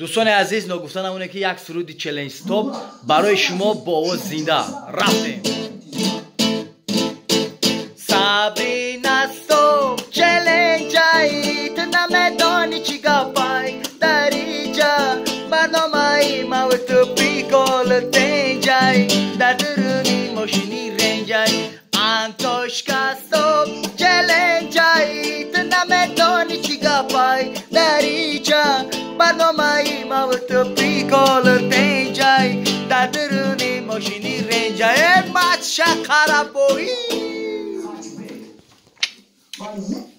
دوستان عزیز نگفتن اونه که یک سرودی چلنج ستاپ برای شما با آواز زنده. رفتیم. صبری نستوب چلنج ایت نمیدانی چی گفای. در اینجا برنامه ای تو پیکال تنجای در درونی ماشینی رنجای انتوش کستوب چلنج ایت نمیدانی چی گفای. در اینجا برنامه tă picolă tengeai Dar dărâne mașini rengea E mașa carapoi Bye.